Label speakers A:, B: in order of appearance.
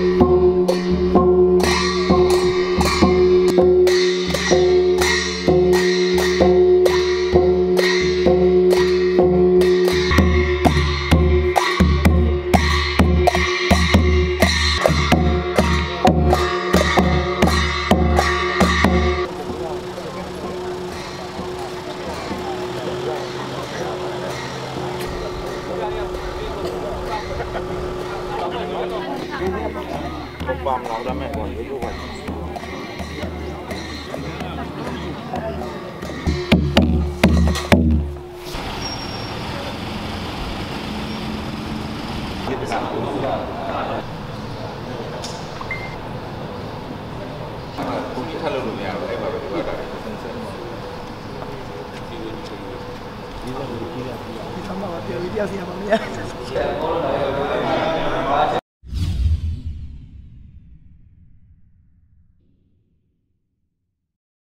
A: Thank you. Kupang lang dami ko dito ba. Kung
B: italo nun yan, ay mabibigay. Kita mau tiada dia siapa dia.